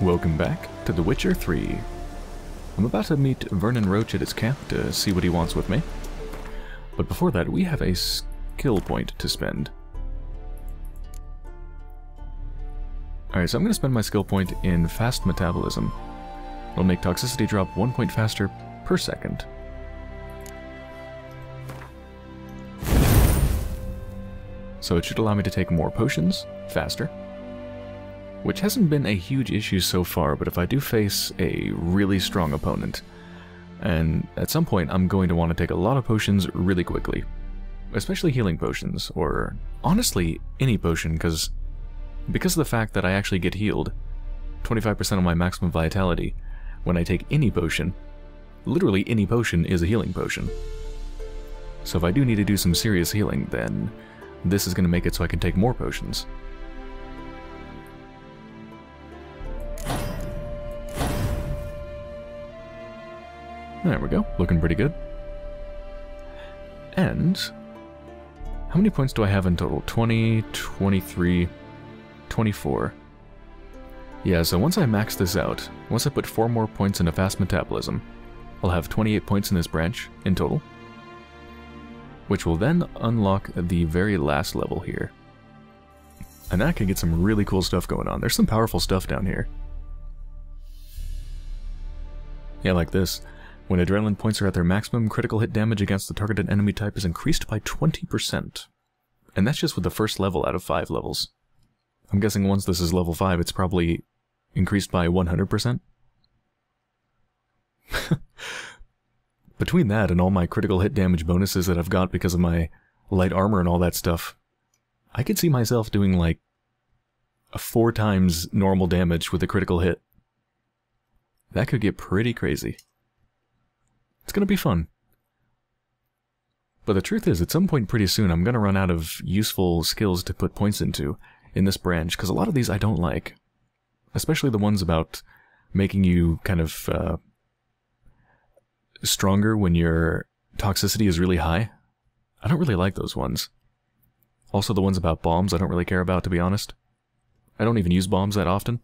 Welcome back to The Witcher 3. I'm about to meet Vernon Roach at his camp to see what he wants with me. But before that, we have a skill point to spend. Alright, so I'm going to spend my skill point in Fast Metabolism. It'll make toxicity drop one point faster per second. So it should allow me to take more potions, faster. Which hasn't been a huge issue so far, but if I do face a really strong opponent, and at some point I'm going to want to take a lot of potions really quickly. Especially healing potions, or honestly, any potion, because because of the fact that I actually get healed, 25% of my maximum vitality, when I take any potion, literally any potion is a healing potion. So if I do need to do some serious healing, then this is going to make it so I can take more potions. There we go, looking pretty good. And, how many points do I have in total? 20, 23, 24. Yeah, so once I max this out, once I put 4 more points into fast metabolism, I'll have 28 points in this branch in total which will then unlock the very last level here. And that can get some really cool stuff going on. There's some powerful stuff down here. Yeah, like this. When adrenaline points are at their maximum, critical hit damage against the targeted enemy type is increased by 20%. And that's just with the first level out of 5 levels. I'm guessing once this is level 5, it's probably increased by 100%. between that and all my critical hit damage bonuses that I've got because of my light armor and all that stuff, I could see myself doing like a four times normal damage with a critical hit. That could get pretty crazy. It's gonna be fun. But the truth is, at some point pretty soon, I'm gonna run out of useful skills to put points into in this branch, because a lot of these I don't like. Especially the ones about making you kind of uh, stronger when your toxicity is really high. I don't really like those ones. Also the ones about bombs I don't really care about, to be honest. I don't even use bombs that often.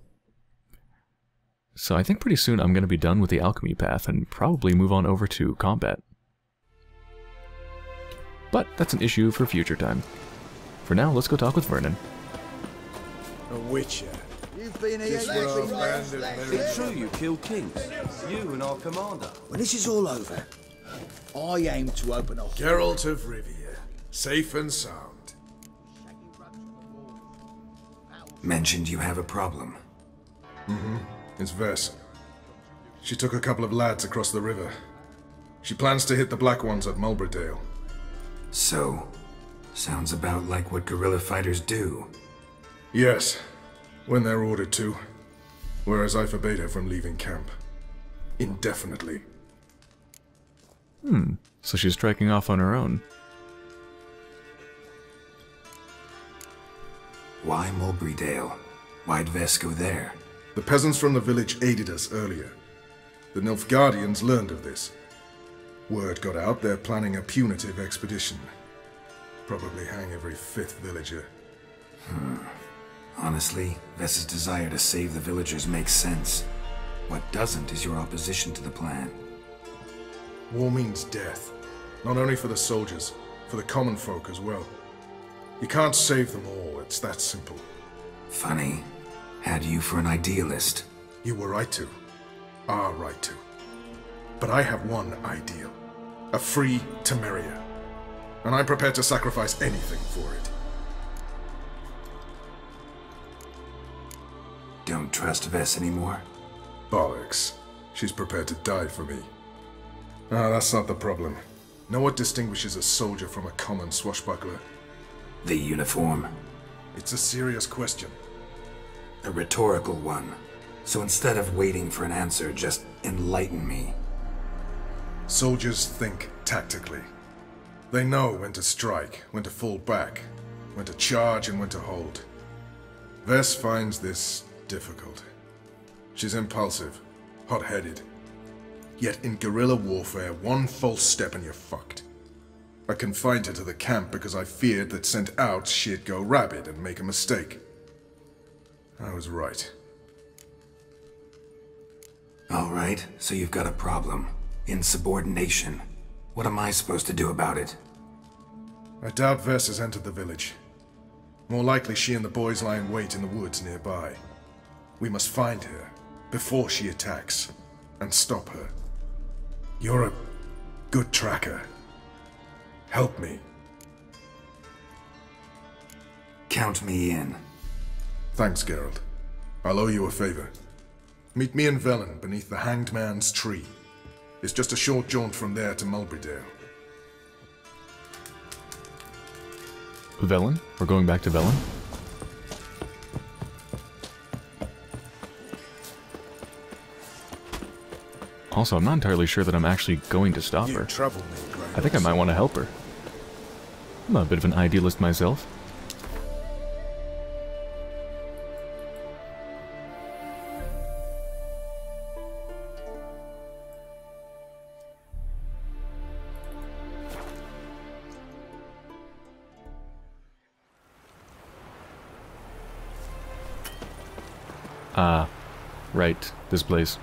So I think pretty soon I'm going to be done with the alchemy path and probably move on over to combat. But that's an issue for future time. For now, let's go talk with Vernon. A witcher. You've been here It's true you killed kings. You and our commander. When this is all over, I aim to open a... Geralt of Rivia. Safe and sound. Mentioned you have a problem. Mm-hmm. It's Ves. She took a couple of lads across the river. She plans to hit the Black Ones at Mulbrydale. So, sounds about like what guerrilla fighters do. Yes, when they're ordered to. Whereas I forbade her from leaving camp. Indefinitely. Hmm, so she's striking off on her own. Why Mulbrydale? Why'd Ves go there? The peasants from the village aided us earlier. The Nilfgaardians learned of this. Word got out they're planning a punitive expedition. Probably hang every fifth villager. Hmm. Honestly, Ves's desire to save the villagers makes sense. What doesn't is your opposition to the plan. War means death. Not only for the soldiers, for the common folk as well. You can't save them all, it's that simple. Funny. Had you for an idealist. You were right to. Are right to. But I have one ideal. A free Temeria. And I'm prepared to sacrifice anything for it. Don't trust Ves anymore? Bollocks. She's prepared to die for me. Ah, that's not the problem. Know what distinguishes a soldier from a common swashbuckler? The uniform. It's a serious question. A rhetorical one. So instead of waiting for an answer, just enlighten me. Soldiers think tactically. They know when to strike, when to fall back, when to charge and when to hold. Ves finds this difficult. She's impulsive, hot-headed. Yet in guerrilla warfare, one false step and you're fucked. I confined her to the camp because I feared that sent out she'd go rabid and make a mistake. I was right. All right, so you've got a problem. Insubordination. What am I supposed to do about it? I doubt Ves has entered the village. More likely she and the boys lie in wait in the woods nearby. We must find her before she attacks and stop her. You're a good tracker. Help me. Count me in. Thanks, Geralt. I'll owe you a favor. Meet me and Velen beneath the Hanged Man's tree. It's just a short jaunt from there to Mulbrydale. Velen? We're going back to Velen? Also, I'm not entirely sure that I'm actually going to stop her. trouble me, I think I might want to help her. I'm a bit of an idealist myself. This place.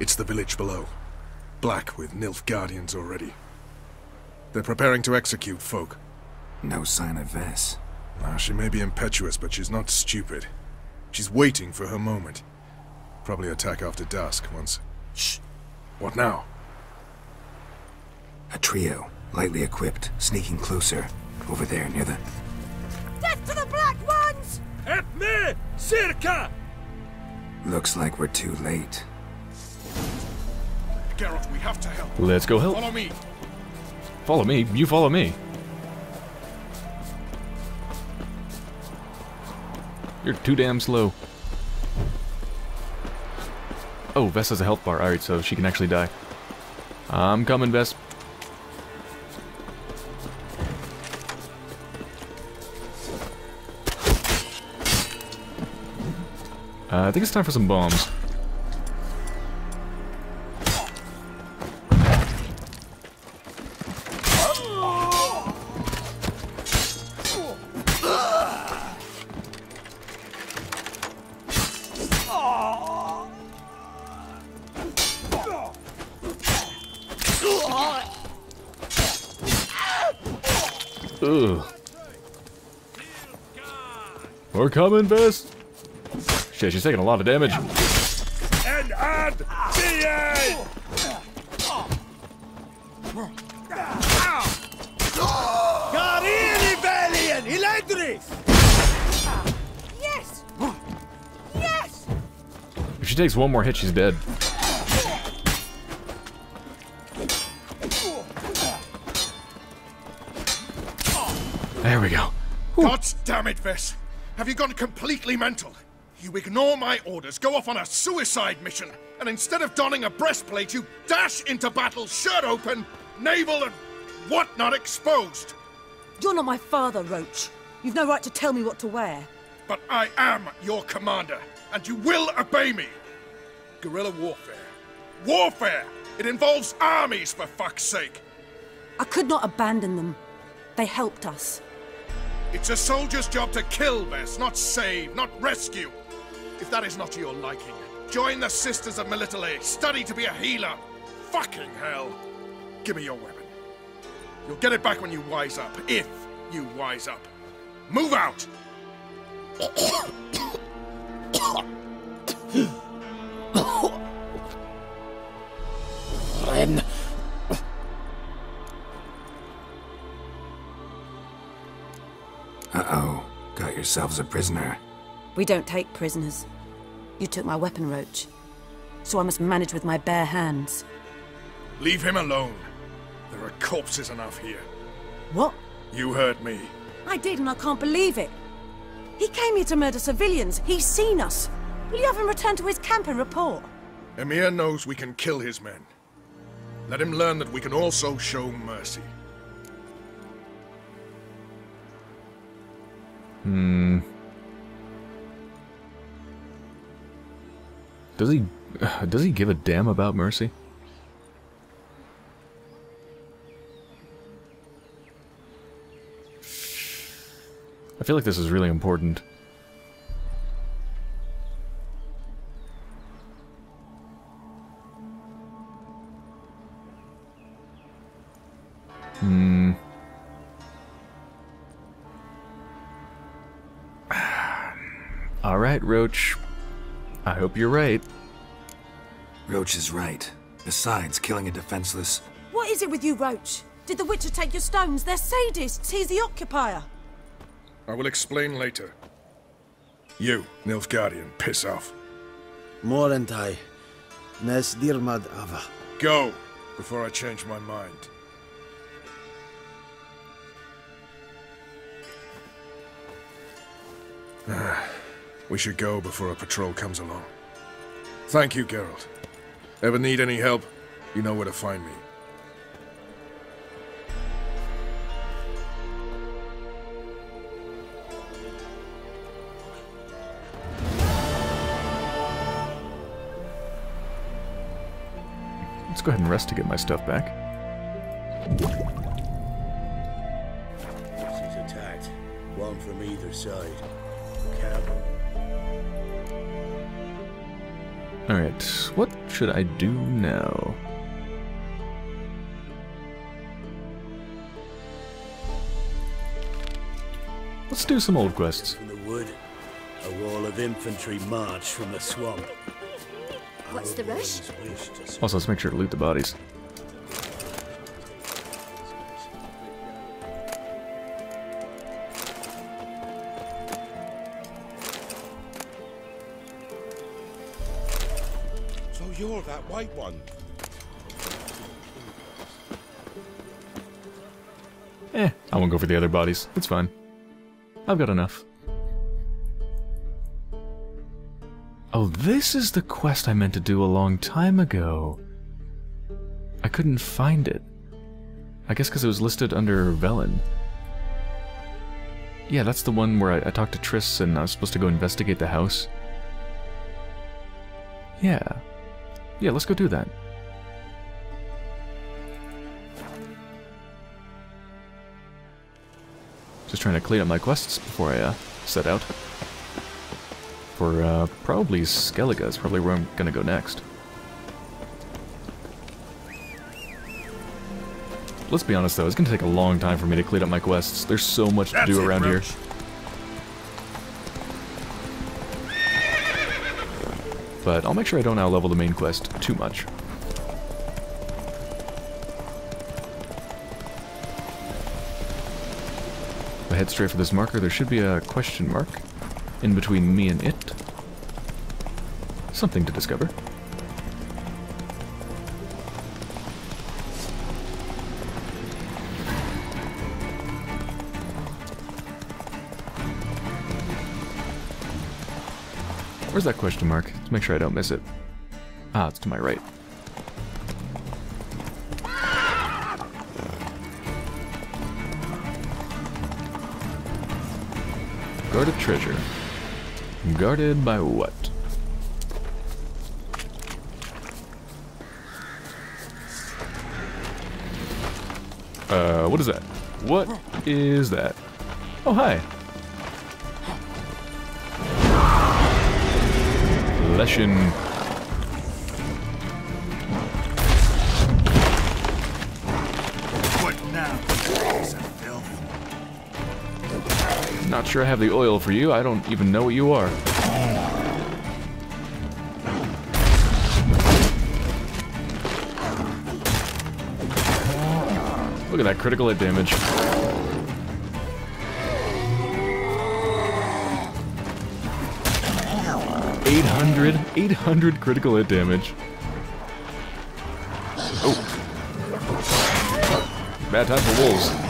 It's the village below. Black with Nilfgaardians already. They're preparing to execute folk. No sign of Ves. Now, ah, she may be impetuous, but she's not stupid. She's waiting for her moment. Probably attack after dusk once... Shh! What now? A trio, lightly equipped, sneaking closer. Over there near the... Death to the Black Ones! At me! Circa! Looks like we're too late. Geralt, we have to help. Let's go help. Follow me. Follow me, you follow me. You're too damn slow. Oh, Ves has a health bar. Alright, so she can actually die. I'm coming, Ves. Uh, I think it's time for some bombs. Ugh. We're coming, Ves. Shit, she's taking a lot of damage. And add DA! Carini Valiant! Electris! Yes! Yes! If she takes one more hit, she's dead. There we go. God damn it, Ves! Have you gone completely mental? You ignore my orders, go off on a suicide mission, and instead of donning a breastplate, you dash into battle, shirt open, navel and whatnot exposed. You're not my father, Roach. You've no right to tell me what to wear. But I am your commander, and you will obey me. Guerrilla warfare. Warfare! It involves armies, for fuck's sake. I could not abandon them. They helped us. It's a soldier's job to kill, Ves, not save, not rescue. If that is not to your liking, join the Sisters of Melitele, study to be a healer. Fucking hell. Give me your weapon. You'll get it back when you wise up, if you wise up. Move out! Ren. Uh-oh. Got yourselves a prisoner. We don't take prisoners. You took my weapon, Roach. So I must manage with my bare hands. Leave him alone. There are corpses enough here. What? You heard me. I did, and I can't believe it. He came here to murder civilians. He's seen us. Will you have him return to his camp and report? Emhyr knows we can kill his men. Let him learn that we can also show mercy. Hmm. Does he... Does he give a damn about Mercy? I feel like this is really important. Hmm. Alright, Roach. I hope you're right. Roach is right. Besides, killing a defenseless... What is it with you, Roach? Did the Witcher take your stones? They're sadists. He's the occupier. I will explain later. You, Nilfgaardian, piss off. Morentai. Nes dirmad ava. Go, before I change my mind. Ah, we should go before a patrol comes along. Thank you, Geralt. Ever need any help, you know where to find me. Let's go ahead and rest to get my stuff back. She's attacked. One from either side. Alright, what should I do now? Let's do some old quests. From the wood. A wall of infantry marched from the swamp. What's the rush? One's wish to Also, let's make sure to loot the bodies. One. Eh, I won't go for the other bodies. It's fine. I've got enough. Oh, this is the quest I meant to do a long time ago. I couldn't find it. I guess because it was listed under Velen. Yeah, that's the one where I, I talked to Triss and I was supposed to go investigate the house. Yeah. Yeah, let's go do that. Just trying to clean up my quests before I uh, set out. For uh, probably Skellige is probably where I'm gonna go next. Let's be honest though, it's gonna take a long time for me to clean up my quests. There's so much to That's do it, around here. But I'll make sure I don't outlevel the main quest too much. If I head straight for this marker, there should be a question mark in between me and it. Something to discover. Where's that question mark? Let's make sure I don't miss it. Ah, it's to my right. Guarded treasure. Guarded by what? Uh, what is that? What is that? Oh, hi. Leshen. What now? Piece of filth. Not sure I have the oil for you. I don't even know what you are. Look at that critical hit damage. Eight hundred, eight hundred critical hit damage. Oh, bad time for wolves.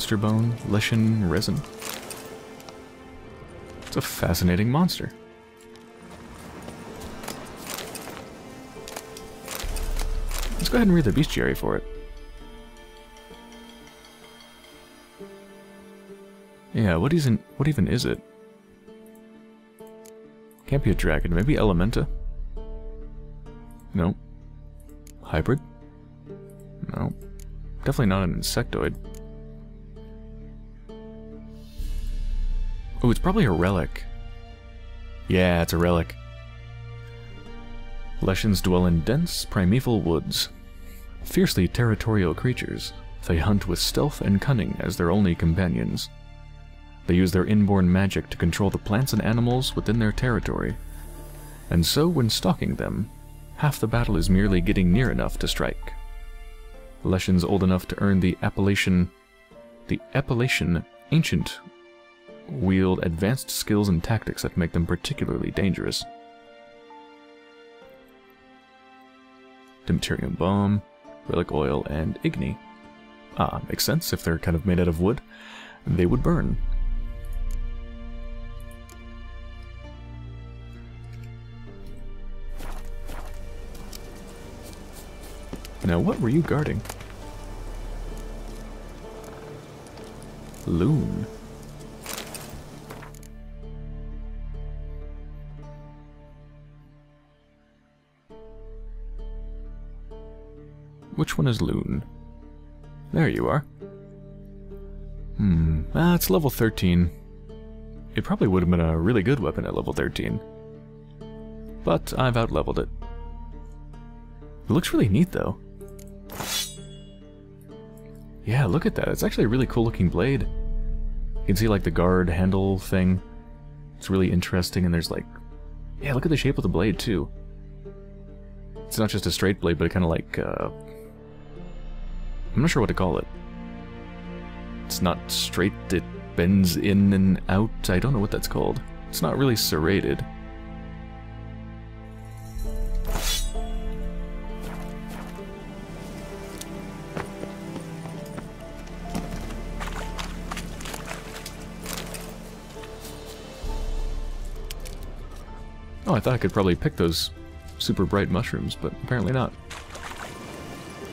Monster bone, Leshen resin. It's a fascinating monster. Let's go ahead and read the bestiary for it. Yeah, what even what even is it? Can't be a dragon. Maybe Elementa? No. Hybrid? No. Definitely not an insectoid. Oh, it's probably a relic. Yeah, it's a relic. Leshens dwell in dense, primeval woods. Fiercely territorial creatures, they hunt with stealth and cunning as their only companions. They use their inborn magic to control the plants and animals within their territory. And so, when stalking them, half the battle is merely getting near enough to strike. Leshens old enough to earn the appellation the appellation ancient wield advanced skills and tactics that make them particularly dangerous. Dimeritium Bomb, Relic Oil, and Igni. Ah, makes sense. If they're kind of made out of wood, they would burn. Now, what were you guarding? Loon. Which one is Loon? There you are. Hmm, ah, it's level 13. It probably would have been a really good weapon at level 13. But I've outleveled it. It looks really neat though. Yeah, look at that. It's actually a really cool looking blade. You can see like the guard handle thing. It's really interesting and there's like... Yeah, look at the shape of the blade too. It's not just a straight blade, but it kind of like... Uh, I'm not sure what to call it. It's not straight, it bends in and out. I don't know what that's called. It's not really serrated. Oh, I thought I could probably pick those super bright mushrooms, but apparently not.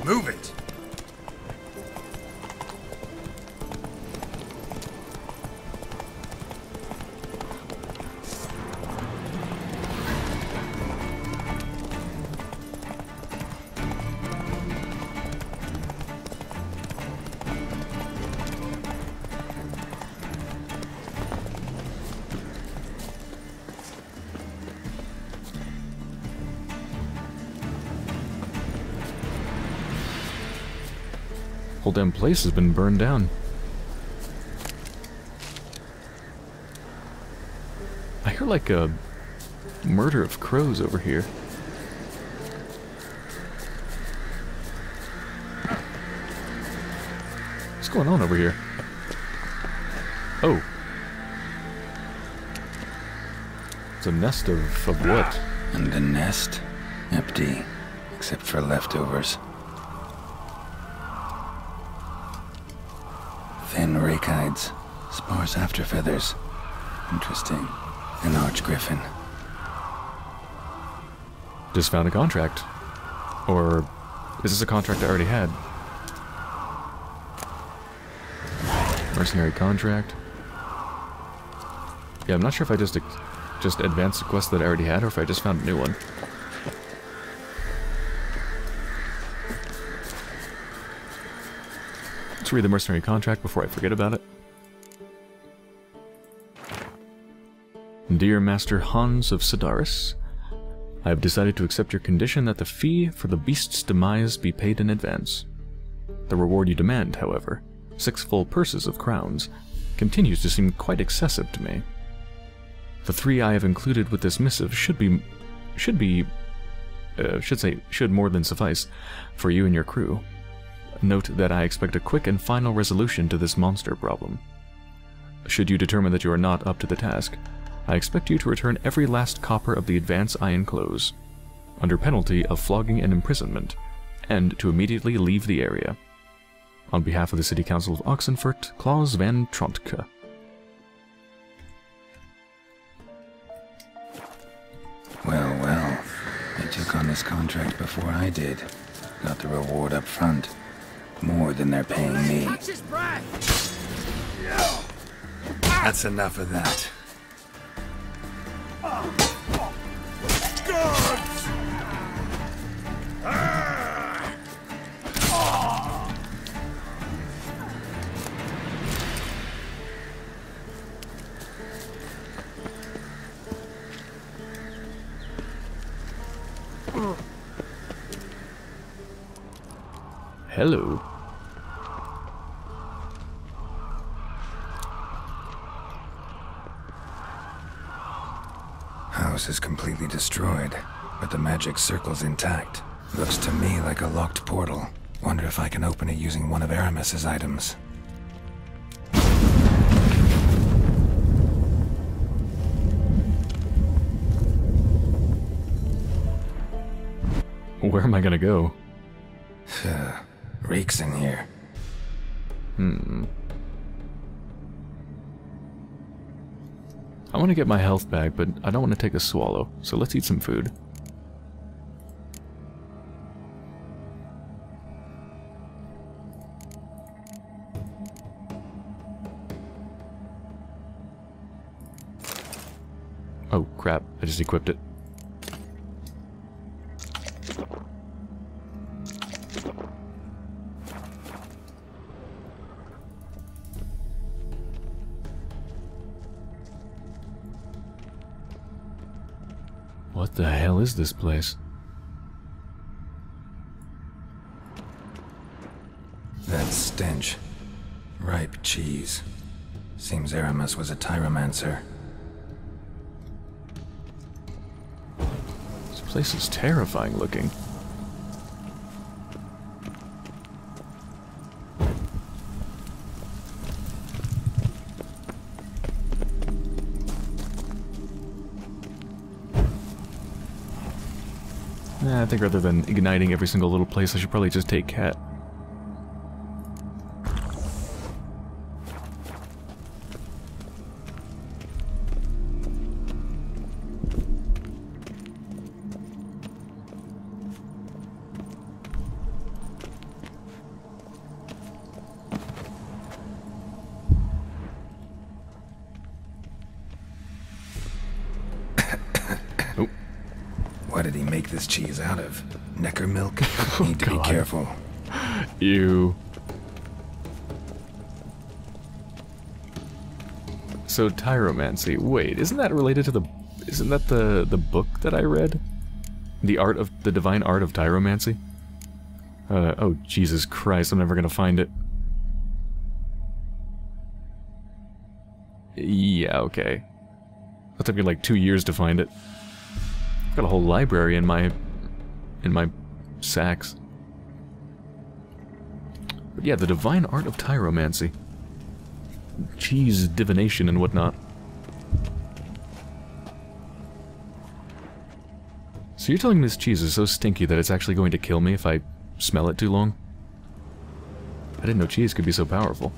Move it! Damn place has been burned down. I hear like a murder of crows over here. What's going on over here? Oh. It's a nest of, of what? And the nest? Empty, except for leftovers. After feathers. Interesting. An arch griffin. Just found a contract. Or is this a contract I already had? Mercenary contract. Yeah, I'm not sure if I just just advanced a quest that I already had or if I just found a new one. Let's read the mercenary contract before I forget about it. Dear Master Hans of Sidaris, I have decided to accept your condition that the fee for the beast's demise be paid in advance. The reward you demand, however, six full purses of crowns, continues to seem quite excessive to me. The three I have included with this missive should be, should be, uh, should say, should more than suffice for you and your crew. Note that I expect a quick and final resolution to this monster problem. Should you determine that you are not up to the task, I expect you to return every last copper of the advance I enclose, under penalty of flogging and imprisonment, and to immediately leave the area. On behalf of the City Council of Oxenfurt, Klaus van Trontke. Well, well. They took on this contract before I did. Got the reward up front. More than they're paying me. That's enough of that. Hello. Is completely destroyed, but the magic circle's intact. Looks to me like a locked portal. Wonder if I can open it using one of Aramis's items. Where am I gonna go? Reeks in here. Hmm. I want to get my health back, but I don't want to take a swallow, so let's eat some food. Oh crap, I just equipped it. Hell is this place? That stench. Ripe cheese. Seems Aramis was a tyromancer. This place is terrifying looking. I think rather than igniting every single little place, I should probably just take Cat. What did he make this cheese out of? Nekker milk? Need to God. be careful. Ew. So tyromancy. Wait, isn't that related to the isn't that the the book that I read? The art of the divine art of tyromancy? Uh oh Jesus Christ, I'm never going to find it. Yeah, okay. That took me like 2 years to find it. Got a whole library in my in my sacks. But yeah, the divine art of tyromancy. Cheese divination and whatnot. So you're telling me this cheese is so stinky that it's actually going to kill me if I smell it too long? I didn't know cheese could be so powerful.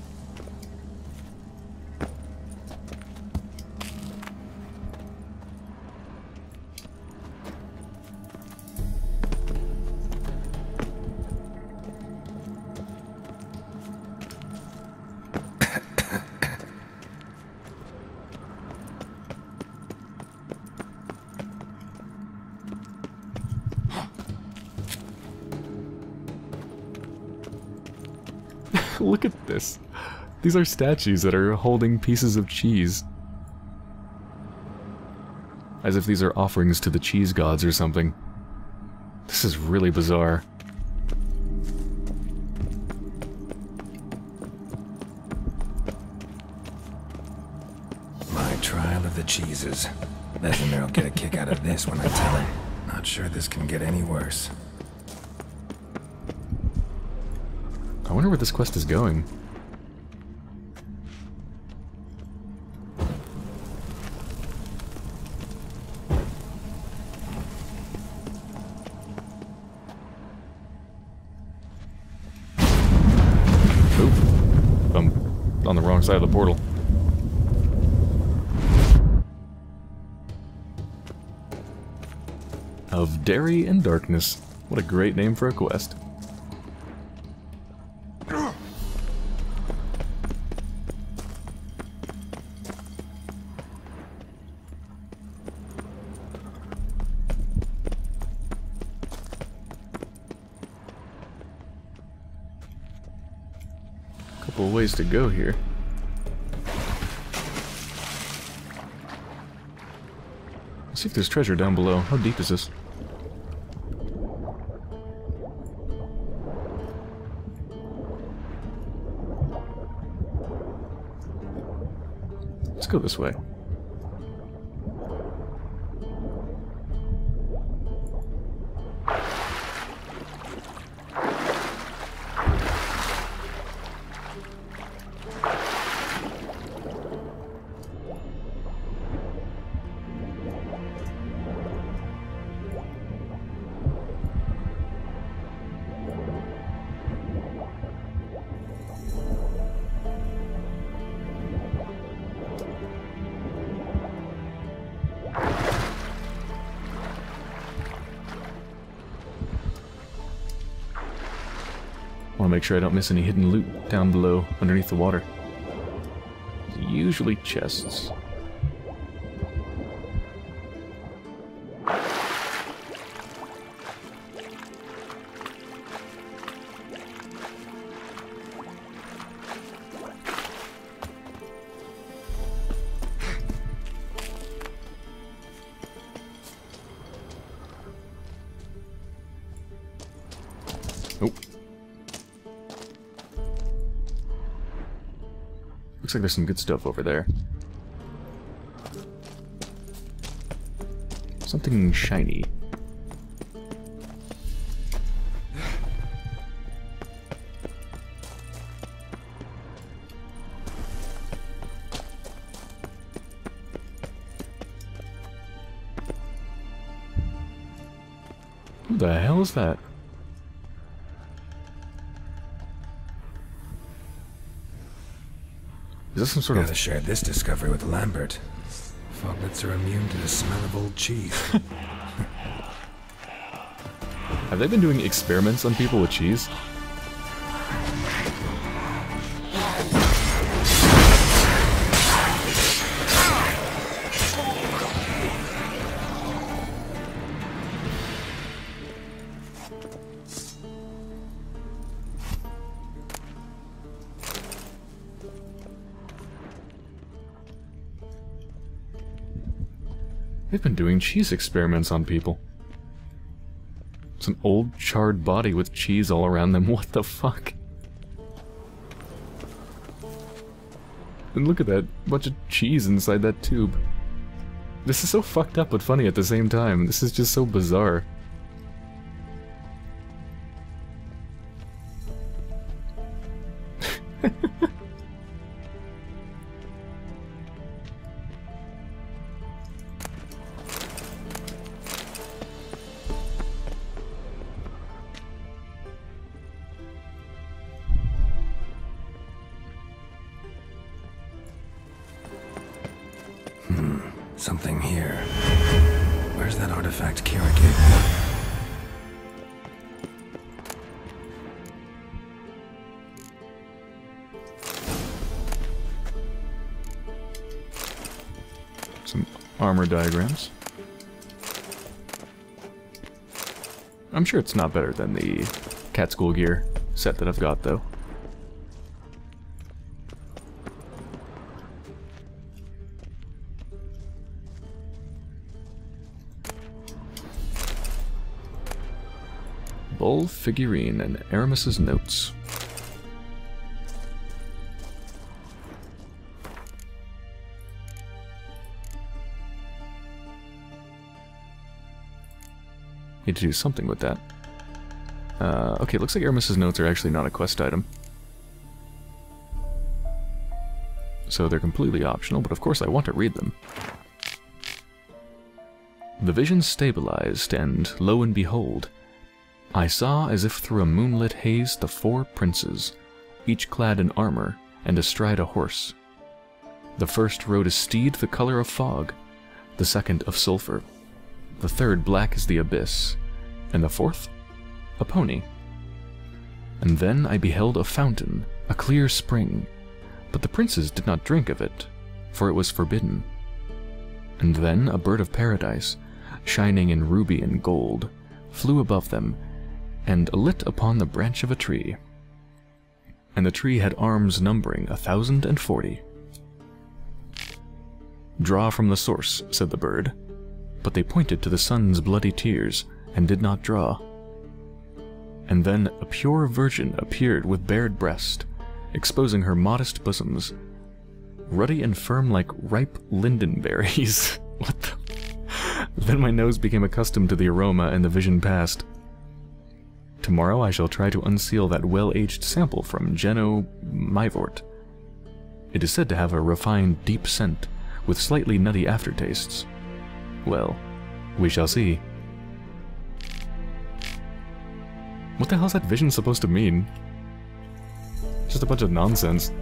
These are statues that are holding pieces of cheese. As if these are offerings to the cheese gods or something. This is really bizarre. My trial of the cheeses. Vesemir will get a kick out of this when I tell him. Not sure this can get any worse. I wonder where this quest is going. Oop. I'm on the wrong of the portal. of Dairy and Darkness. What a great name for a quest. Couple ways to go here. See if there's treasure down below. How deep is this? Let's go this way. Sure I don't miss any hidden loot down below, underneath the water. Usually chests. Looks like there's some good stuff over there. Something shiny. Who the hell is that? This some sort Gotta of... share this discovery with Lambert. Foglets are immune to the smell of old cheese. Have they been doing experiments on people with cheese? Doing cheese experiments on people. It's an old charred body with cheese all around them. What the fuck? And look at that bunch of cheese inside that tube. This is so fucked up but funny at the same time. This is just so bizarre. Something here. Where's that artifact Keira gave me? Some armor diagrams. I'm sure it's not better than the cat school gear set that I've got, though. Figurine and Aramis's notes. Need to do something with that. Uh, okay, looks like Aramis's notes are actually not a quest item. So they're completely optional, but of course I want to read them. The vision stabilized, and lo and behold, I saw as if through a moonlit haze the four princes, each clad in armor and astride a horse. The first rode a steed the color of fog, the second of sulphur, the third black as the abyss, and the fourth, a pony. And then I beheld a fountain, a clear spring, but the princes did not drink of it, for it was forbidden. And then a bird of paradise, shining in ruby and gold, flew above them, and lit upon the branch of a tree. And the tree had arms numbering a thousand and forty. Draw from the source, said the bird, but they pointed to the sun's bloody tears, and did not draw. And then a pure virgin appeared with bared breast, exposing her modest bosoms, ruddy and firm like ripe linden berries. what the? Then my nose became accustomed to the aroma and the vision passed. Tomorrow I shall try to unseal that well-aged sample from Geno Myvort. It is said to have a refined, deep scent, with slightly nutty aftertastes. Well, we shall see. What the hell is that vision supposed to mean? Just a bunch of nonsense.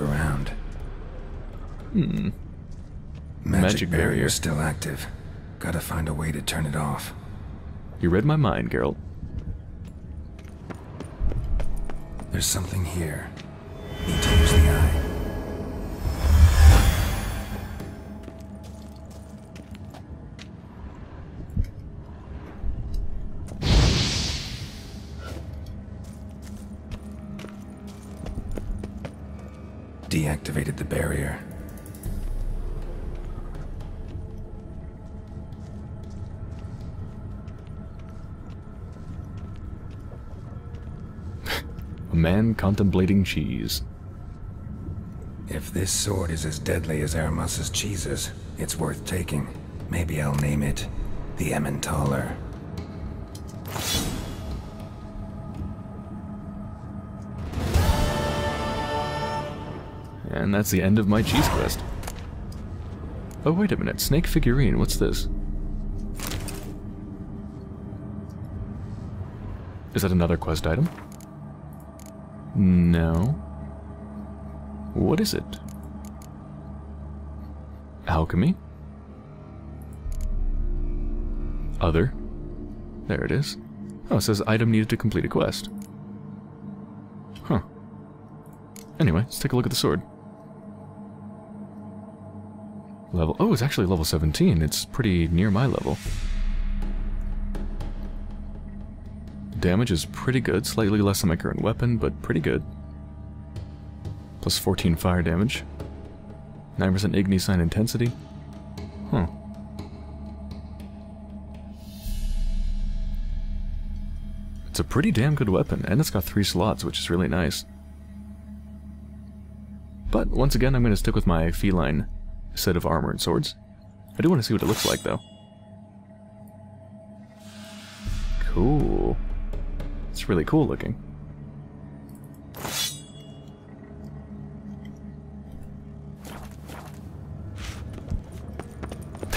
Look around. Hmm. Magic, Magic barrier. barrier's still active. Gotta find a way to turn it off. You read my mind, Geralt. There's something here. Need to use the eye. Barrier. A man contemplating cheese. If this sword is as deadly as Aramus's cheeses, it's worth taking. Maybe I'll name it the Emmentaler. And that's the end of my cheese quest. Oh, wait a minute. Snake figurine. What's this? Is that another quest item? No. What is it? Alchemy? Other? There it is. Oh, it says item needed to complete a quest. Huh. Anyway, let's take a look at the sword. Level. Oh, it's actually level 17. It's pretty near my level. Damage is pretty good, slightly less than my current weapon, but pretty good. Plus 14 fire damage. 9% Igni sign intensity. Huh. It's a pretty damn good weapon, and it's got three slots, which is really nice. But once again, I'm going to stick with my feline set of armor and swords. I do want to see what it looks like, though. Cool. It's really cool looking.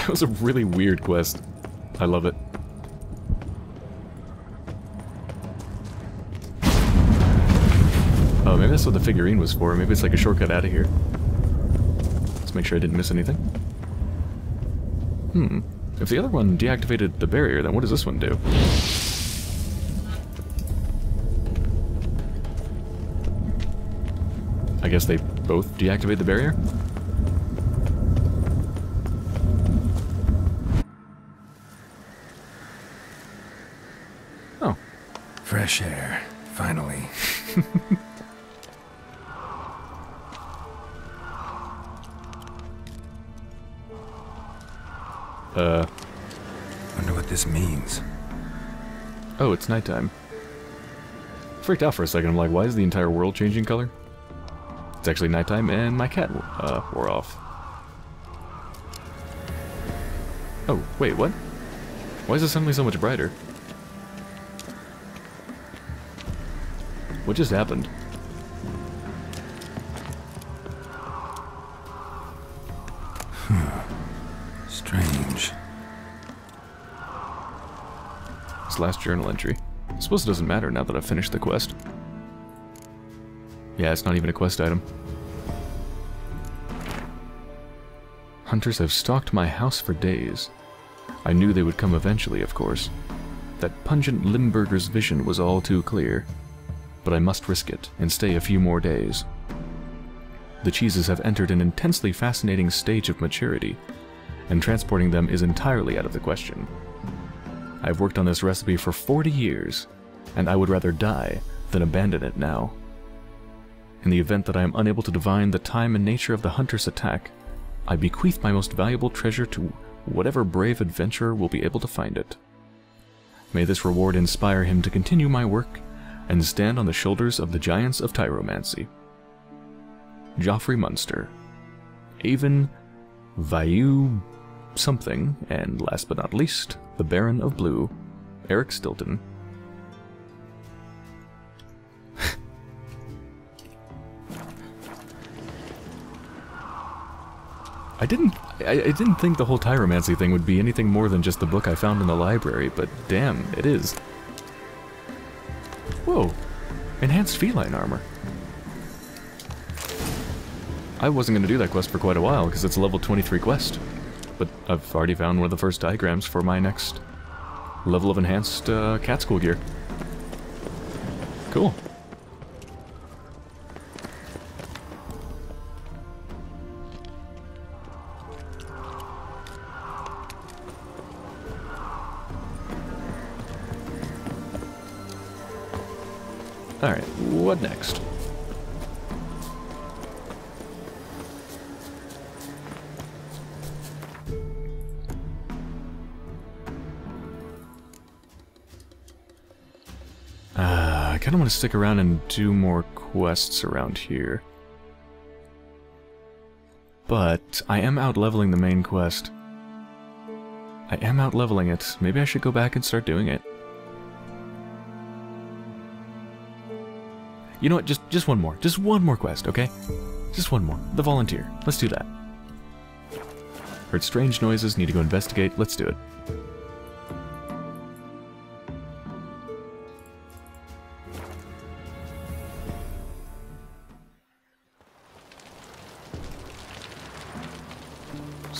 That was a really weird quest. I love it. Oh, maybe that's what the figurine was for. Maybe it's like a shortcut out of here. Let's make sure I didn't miss anything. Hmm. If the other one deactivated the barrier, then what does this one do? I guess they both deactivate the barrier? Oh. Fresh air, finally. Uh. Wonder what this means. Oh, it's nighttime. Freaked out for a second. I'm like, why is the entire world changing color? It's actually nighttime, and my cat uh, wore off. Oh, wait, what? Why is it suddenly so much brighter? What just happened? Last journal entry. I suppose it doesn't matter now that I've finished the quest. Yeah, it's not even a quest item. Hunters have stalked my house for days. I knew they would come eventually, of course. That pungent Limburger's vision was all too clear. But I must risk it and stay a few more days. The cheeses have entered an intensely fascinating stage of maturity, and transporting them is entirely out of the question. I've worked on this recipe for 40 years, and I would rather die than abandon it now. In the event that I am unable to divine the time and nature of the hunter's attack, I bequeath my most valuable treasure to whatever brave adventurer will be able to find it. May this reward inspire him to continue my work and stand on the shoulders of the giants of Tyromancy. Joffrey Munster, Avon Vayu something, and last but not least, the Baron of Blue, Eric Stilton. I didn't I, I didn't think the whole Tyromancy thing would be anything more than just the book I found in the library, but damn, it is. Whoa. Enhanced feline armor. I wasn't going to do that quest for quite a while, because it's a level 23 quest. But I've already found one of the first diagrams for my next level of enhanced uh, cat school gear. Cool. Stick around and do more quests around here. But I am out leveling the main quest. I am out leveling it. Maybe I should go back and start doing it. You know what? Just just one more. Just one more quest, okay? Just one more. The volunteer. Let's do that. Heard strange noises. Need to go investigate. Let's do it.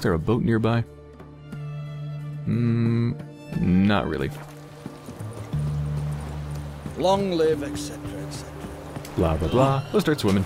There a boat nearby? Hmm, not really. Long live, etc., etc. Blah blah blah. Let's start swimming.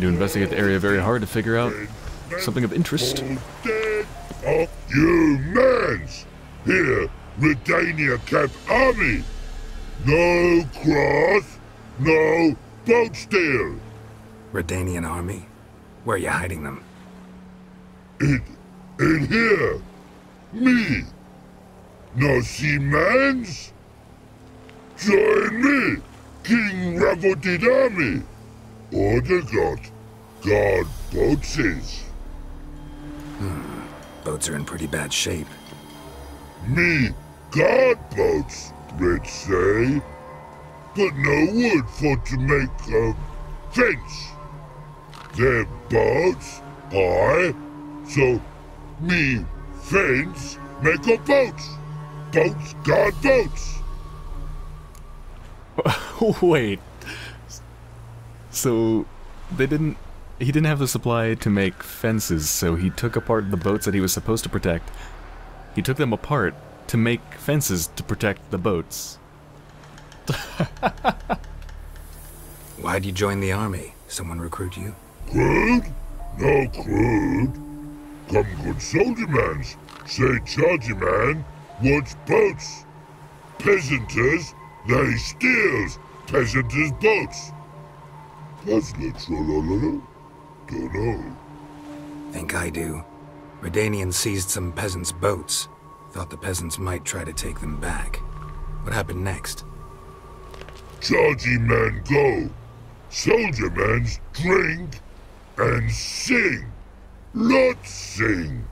Need to investigate the area very hard to figure out something of interest. Dead of humans! Here, Redania Camp Army! No cross, no boat steal! Redanian army? Where are you hiding them? In, in here! Me! No seamans? Join me, King Radovid Army! Order got guard boatses. Hmm, boats are in pretty bad shape. Me God boats, Red say. But no wood for to make a fence. Their boats, I, so me fence make a boats. Boats God boats. Wait. So they didn't he didn't have the supply to make fences, so he took apart the boats that he was supposed to protect. He took them apart to make fences to protect the boats. Why'd you join the army? Someone recruit you? Crude? No crude. Come good soldier mans. Say chargy man wants boats. Peasanters, they steals peasanters' boats. Puzzler trollololo? Dunno. Think I do. Redanian seized some peasants' boats. Thought the peasants might try to take them back. What happened next? Chargy man go. Soldier man's drink and sing. Lot sing.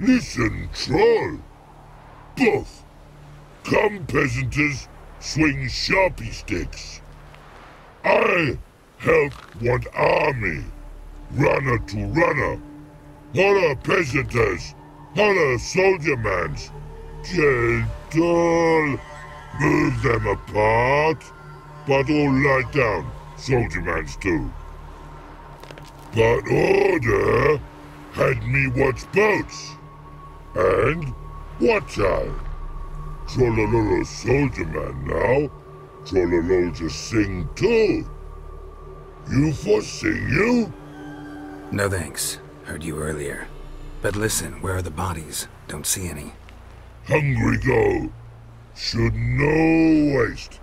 Listen, troll. Buff. Come, peasanters, swing sharpie sticks. I help one army. Runner to runner. Holla, peasanters. Holla, soldier mans. Gentle. Move them apart. But all lie down, soldier mans do. But order had me watch boats. And watch I. Trollololo soldier man now. Trollolo just sing too. You for sing you? No thanks. Heard you earlier. But listen, where are the bodies? Don't see any. Hungry go. Should no waste.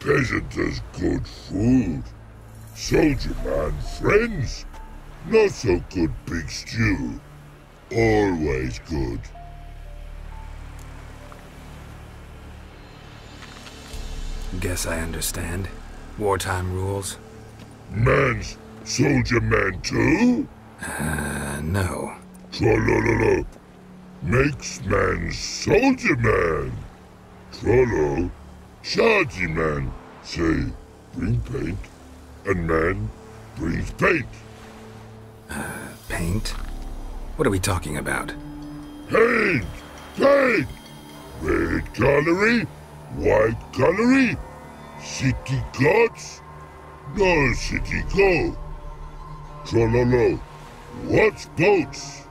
Peasanters good food. Soldier man friends. Not so good big stew. Always good. Guess I understand. Wartime rules? Man's soldier man too? Uh, no. Trollololo. Makes man soldier man. Trollo. Chargy man. Say, bring paint. And man brings paint. Uh, Paint? What are we talking about? Paint! Paint! Red colory, white colory, city gods, no city go. Trollolo, what's boats?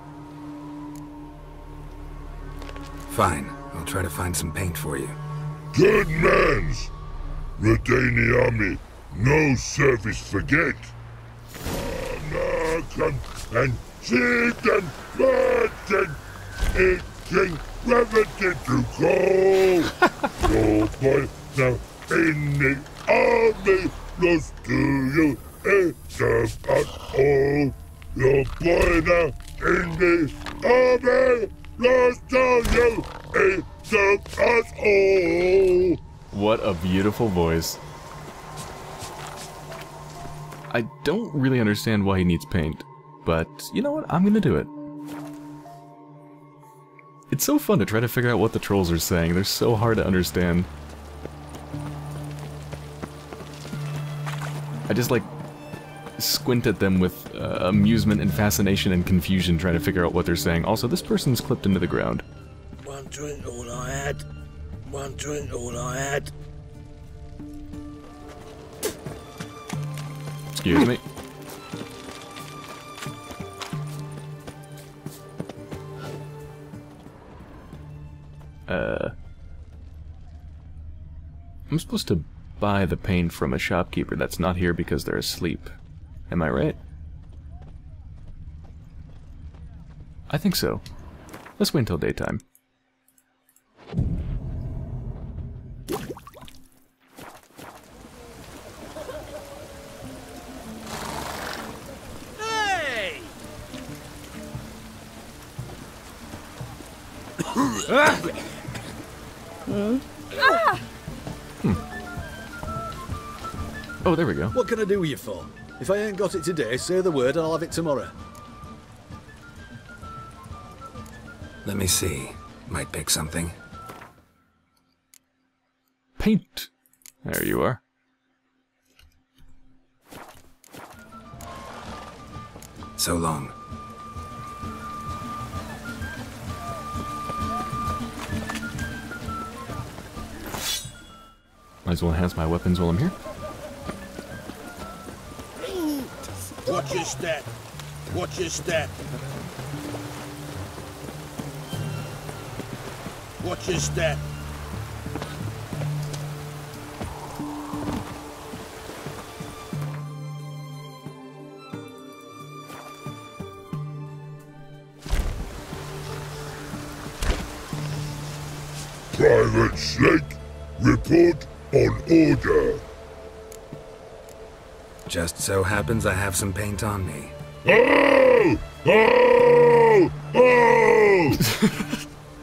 Fine. I'll try to find some paint for you. Good mans! Redani army, no service forget. Come and sit and burden, eating gravity to go. Your boy now in the army, lost to you, all. Your in the army, lost you, all. What a beautiful voice. I don't really understand why he needs paint, but you know what? I'm gonna do it. It's so fun to try to figure out what the trolls are saying. They're so hard to understand. I just like squint at them with uh, amusement and fascination and confusion trying to figure out what they're saying. Also, this person's clipped into the ground. One drink all I had. One drink all I had. Excuse me. Uh... I'm supposed to buy the paint from a shopkeeper that's not here because they're asleep. Am I right? I think so. Let's wait until daytime. Hey! Hmm. Ah! Oh, there we go. What can I do with you for? If I ain't got it today, say the word, and I'll have it tomorrow. Let me see. Might pick something. Paint! There you are. So long. Might as well enhance my weapons while I'm here. Watch your step. Watch your step. Watch your step. Private Snake, report on order. Just so happens I have some paint on me. Oh! Oh! Oh!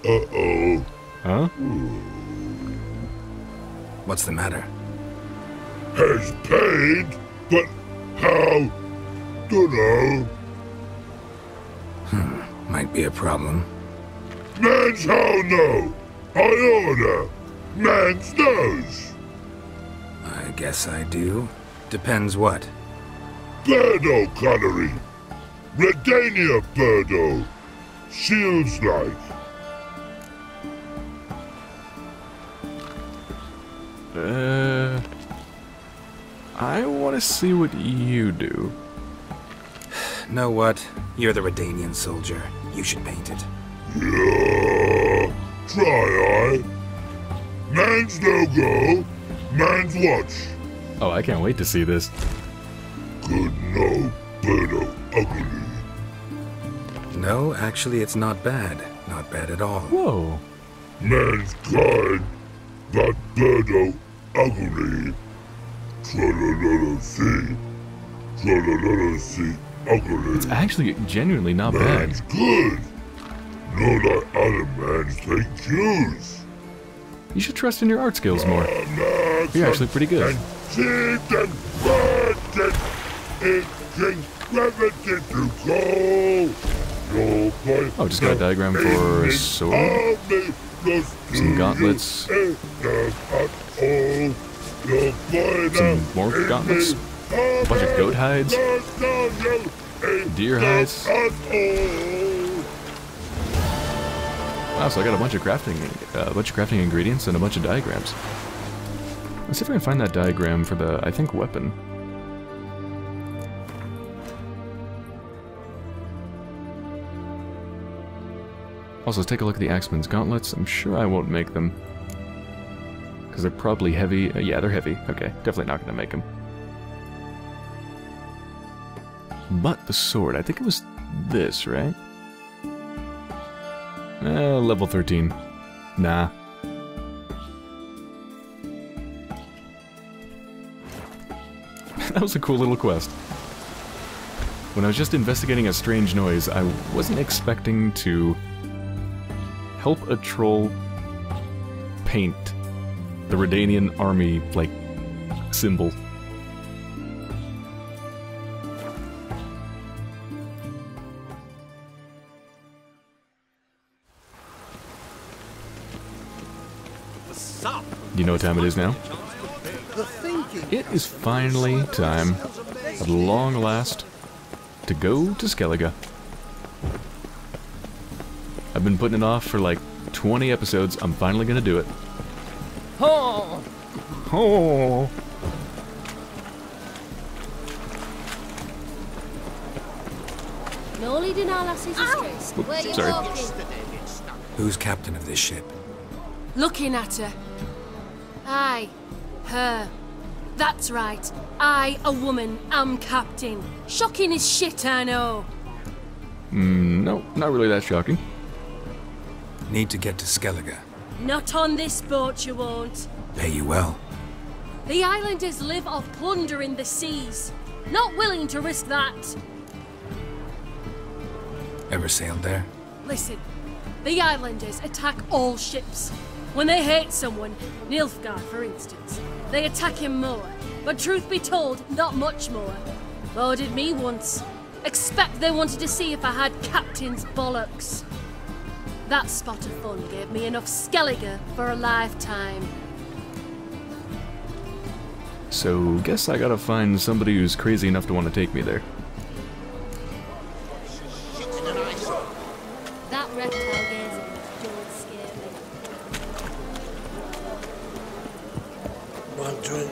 Uh-oh. Huh? What's the matter? Has paid, but how? Dunno. Hmm, Might be a problem. Man's how no. I order. Man's knows. I guess I do. Depends what. Birdo Connery. Redania Birdo. Shields like. Uh, I want to see what you do. Know what? You're the Redanian soldier. You should paint it. Yeah. Try I. Man's no go. Man's watch. Oh, I can't wait to see this. Good no. Birdo ugly. No, actually, it's not bad. Not bad at all. Whoa. Man's kind. But Birdo ugly. Ugly. Actually, genuinely not bad. Good. No like other man's take cues. You should trust in your art skills more. You're actually pretty good. And seed and burden. It can gravity to go. Oh, just got a diagram for a sword. Some gauntlets. Some more gauntlets. A bunch of goat hides. Deer hides. Wow, so I got a bunch of crafting, uh, a bunch of crafting ingredients and a bunch of diagrams. Let's see if I can find that diagram for the, I think, weapon. Also, take a look at the Axeman's gauntlets. I'm sure I won't make them. Because they're probably heavy. Uh, yeah, they're heavy. Okay, definitely not going to make them. But the sword, I think it was this, right? Uh, level 13. Nah. that was a cool little quest. When I was just investigating a strange noise, I wasn't expecting to help a troll paint the Redanian army, like, symbol. You know what time it is now? It is finally time, at long last, to go to Skellige. I've been putting it off for like 20 episodes. I'm finally gonna do it. Oh! Oh! No leading our lasses astray. Where you sorry. Who's captain of this ship? Looking at her. Aye, her. That's right. I, a woman, am captain. Shocking as shit, I know. Mm, no, not really that shocking. Need to get to Skellige. Not on this boat, you won't. Pay you well. The islanders live off plundering the seas. Not willing to risk that. Ever sailed there? Listen, the islanders attack all ships. When they hate someone, Nilfgaard for instance, they attack him more. But truth be told, not much more. Boarded me once. Expect they wanted to see if I had captain's bollocks. That spot of fun gave me enough Skellige for a lifetime. So, guess I gotta find somebody who's crazy enough to want to take me there.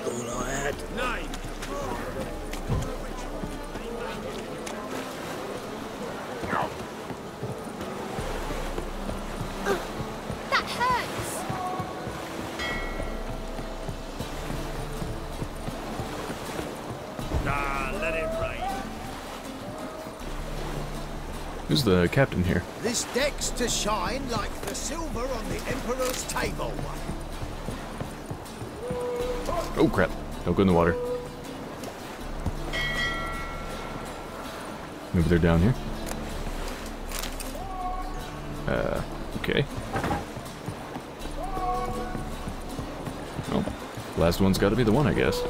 One drink all I had. That hurts! Ah, let it rain. Who's the captain here? This deck's to shine like the silver on the Emperor's table. Oh crap. Don't go in the water. Maybe they're down here. Uh, Okay. Oh, last one's got to be the one, I guess.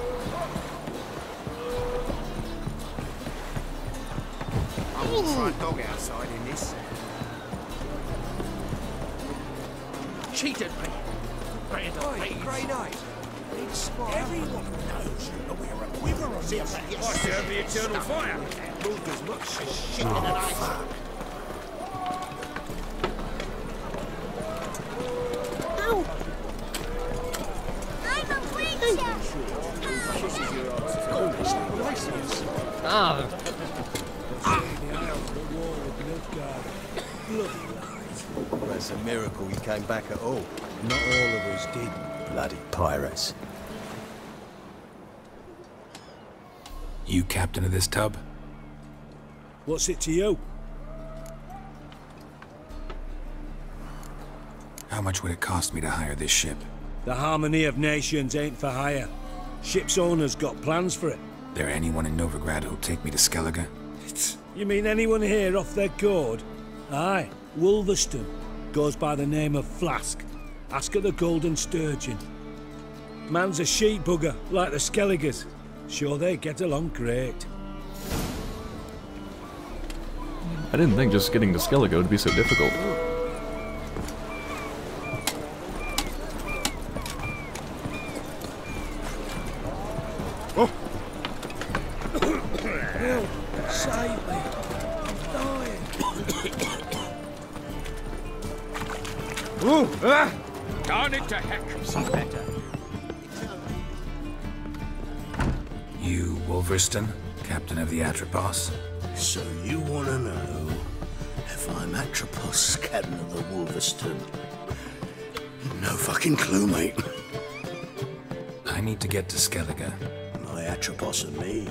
Captain of this tub? What's it to you? How much would it cost me to hire this ship? The harmony of nations ain't for hire. Ship's owner's got plans for it. There anyone in Novigrad who'll take me to Skellige? You mean anyone here off their code? Aye, Wolverston. Goes by the name of Flask. Ask at the Golden Sturgeon. Man's a sheep bugger, like the Skelligers. Sure they get along great. I didn't think just getting to Skellige would be so difficult. Get to Skellige. My Atropos and me,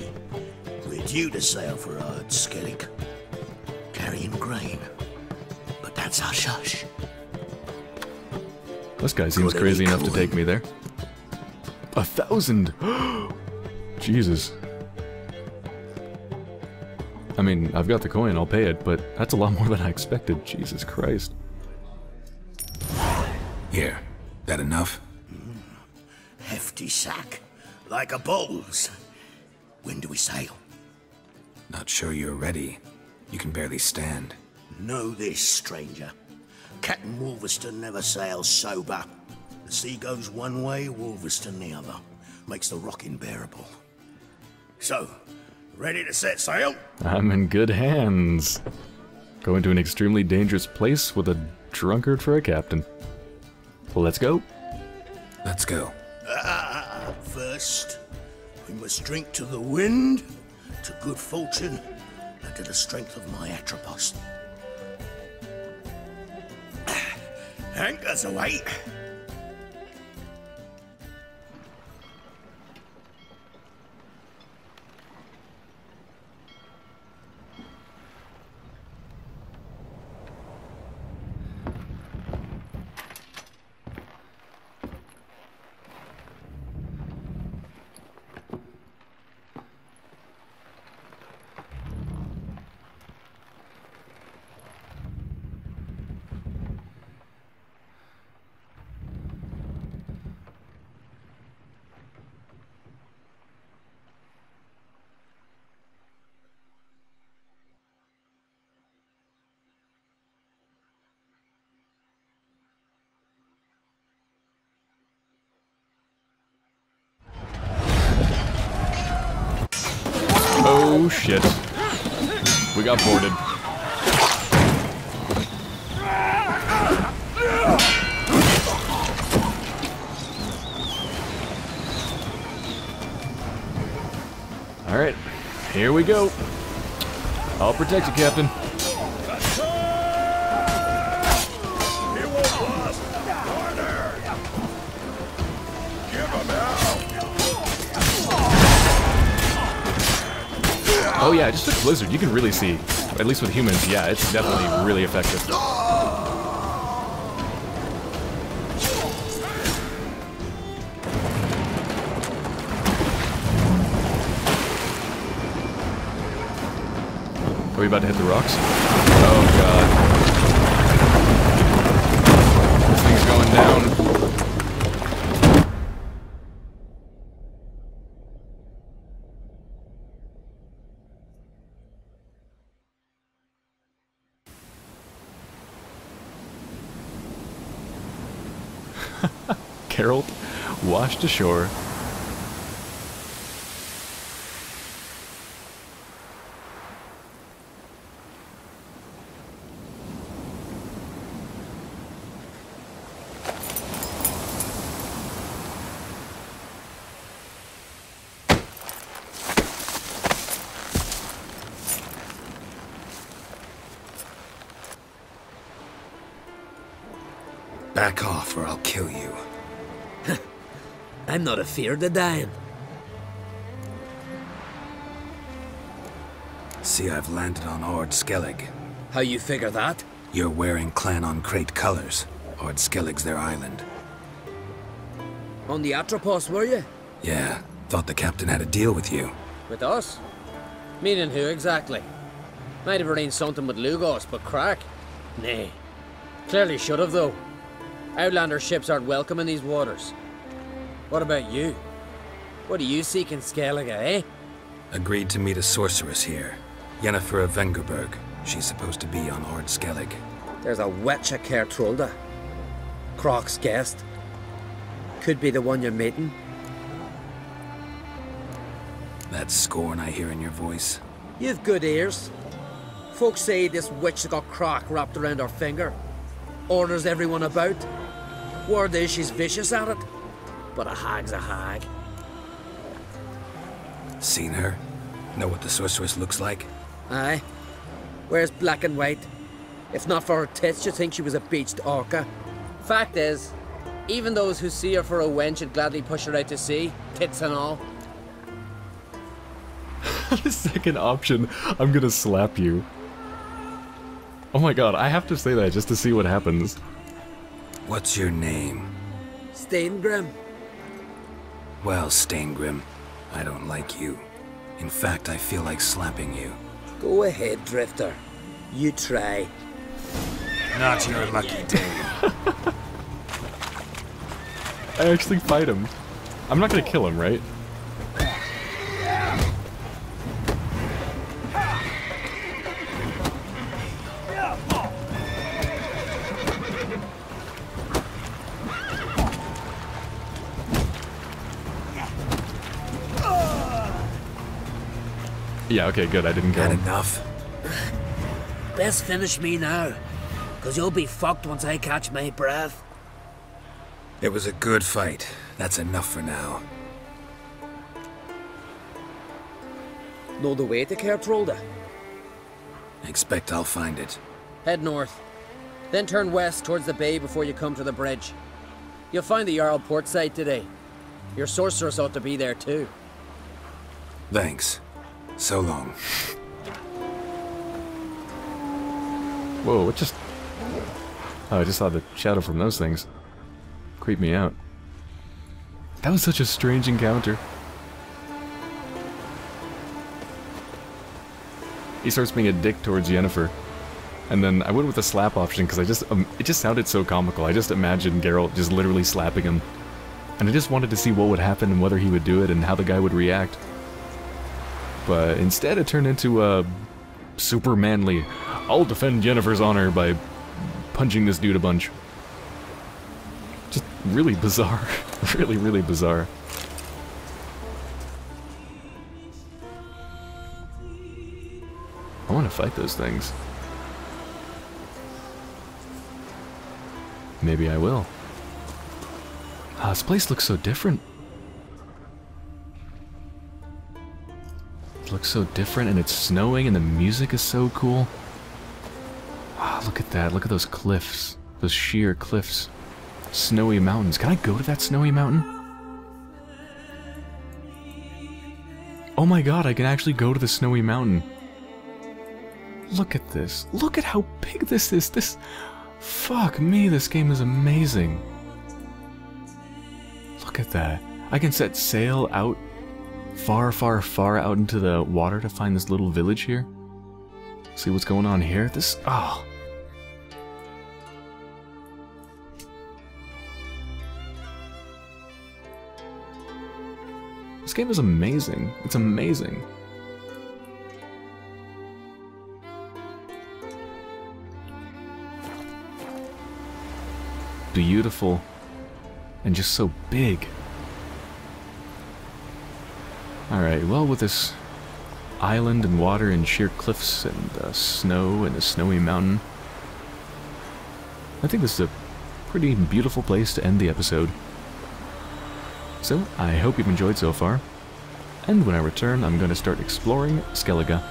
we're due to sail for Ard Skellig, carrying grain. But that's hush hush. This guy seems Good crazy any enough to take me there. A thousand! Jesus. I mean, I've got the coin, I'll pay it, but that's a lot more than I expected. Jesus Christ. Here, that enough? Hefty sack, like a bull's. When do we sail? Not sure you're ready. You can barely stand. Know this, stranger. Captain Wolverston never sails sober. The sea goes one way, Wolverston the other. Makes the rocking bearable. So, ready to set sail? I'm in good hands. Going to an extremely dangerous place with a drunkard for a captain. Let's go. Let's go. First, we must drink to the wind, to good fortune, and to the strength of my Atropos. Anchors away. You, Captain. Oh yeah, just with Blizzard, you can really see, at least with humans, yeah, it's definitely really effective. We about to hit the rocks? Oh god. Things going down. Geralt washed ashore. I'm not dying. See, I've landed on Ard Skellig. How you figure that? You're wearing Clan an Craite colors. Ard Skellig's their island. On the Atropos, were you? Yeah, thought the captain had a deal with you. With us? Meaning who exactly? Might have arranged something with Lugos, but Crach? Nay. Clearly should have, though. Outlander ships aren't welcome in these waters. What about you? What do you seek in Skellige, eh? Agreed to meet a sorceress here. Yennefer of Vengerberg. She's supposed to be on Ard Skellig. There's a witch at Kertrolda. Crach's guest. Could be the one you're meeting. That scorn I hear in your voice. You've good ears. Folks say this witch has got Crach wrapped around her finger. Orders everyone about. Word is she's vicious at it. But a hag's a hag. Seen her? Know what the sorceress looks like? Aye. Wears black and white. If not for her tits, you'd think she was a beached orca. Fact is, even those who see her for a wench would gladly push her out to sea, tits and all. the second option, I'm gonna slap you. Oh my god, I have to say that just to see what happens. What's your name? Steingrim. Well, Steingrim, I don't like you. In fact, I feel like slapping you. Go ahead, Drifter. You try. Not your lucky day. I actually fight him. I'm not gonna kill him, right? Okay, good. I didn't kill Had him. enough. Best finish me now. Cause you'll be fucked once I catch my breath. It was a good fight. That's enough for now. Know the way to Kaer Trolde? Expect I'll find it. Head north. Then turn west towards the bay before you come to the bridge. You'll find the Jarl port site today. Your sorceress ought to be there too. Thanks. So long. Whoa, what just... Oh, I just saw the shadow from those things. Creep me out. That was such a strange encounter. He starts being a dick towards Yennefer. And then I went with the slap option because I just, um, it just sounded so comical. I just imagined Geralt just literally slapping him. And I just wanted to see what would happen and whether he would do it and how the guy would react. But instead it turned into a super manly, I'll defend Yennefer's honor by punching this dude a bunch. Just really bizarre. really, really bizarre. I want to fight those things. Maybe I will. Ah, this place looks so different. Looks so different and it's snowing and the music is so cool. Ah, look at that. Look at those cliffs. Those sheer cliffs. Snowy mountains. Can I go to that snowy mountain? Oh my god, I can actually go to the snowy mountain. Look at this. Look at how big this is. This... Fuck me, this game is amazing. Look at that. I can set sail out far, far, far out into the water to find this little village here. See what's going on here? This... Oh. This game is amazing. It's amazing. Beautiful. And just so big. Alright, well with this island and water and sheer cliffs and uh, snow and a snowy mountain, I think this is a pretty beautiful place to end the episode. So, I hope you've enjoyed so far, and when I return I'm going to start exploring Skellige